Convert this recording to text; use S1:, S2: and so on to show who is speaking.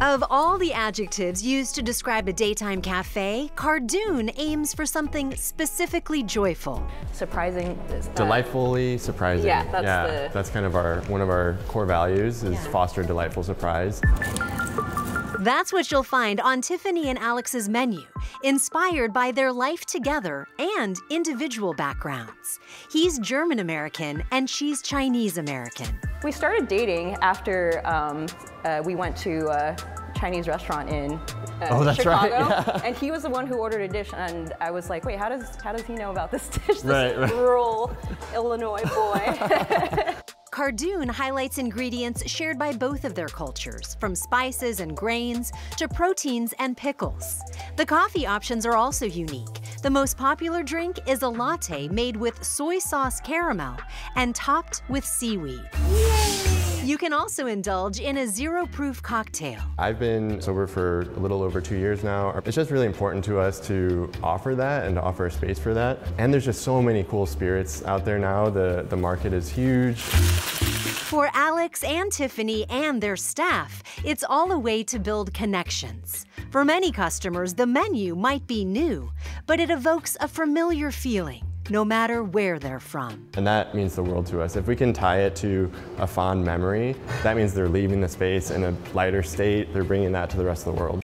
S1: Of all the adjectives used to describe a daytime cafe, Cardoon aims for something specifically joyful.
S2: Surprising. is,
S3: Delightfully surprising.
S2: Yeah, that's
S3: yeah,
S2: the-
S3: that's kind of our one of our core values is
S2: Yeah.
S3: foster a delightful surprise.
S1: That's what you'll find on Tiffany and Alex's menu, inspired by their life together and individual backgrounds. He's German American and she's Chinese American.
S2: We started dating after um, uh, we went to a Chinese restaurant in uh,
S3: Oh, that's right,
S2: Chicago,
S3: yeah.
S2: and he was the one who ordered a dish, and I was like, "Wait, how does how does he know about this dish? This
S3: Right, right.
S2: rural Illinois boy."
S1: Cardoon highlights ingredients shared by both of their cultures, from spices and grains to proteins and pickles. The coffee options are also unique. The most popular drink is a latte made with soy sauce caramel and topped with seaweed. You can also indulge in a zero proof cocktail.
S3: I've been sober for a little over two years now. It's just really important to us to offer that and to offer a space for that. And there's just so many cool spirits out there now. The, the market is huge.
S1: For Alex and Tiffany and their staff, it's all a way to build connections. For many customers, the menu might be new, but it evokes a familiar feeling, no matter where they're from.
S3: And that means the world to us. If we can tie it to a fond memory, that means they're leaving the space in a lighter state. They're bringing that to the rest of the world.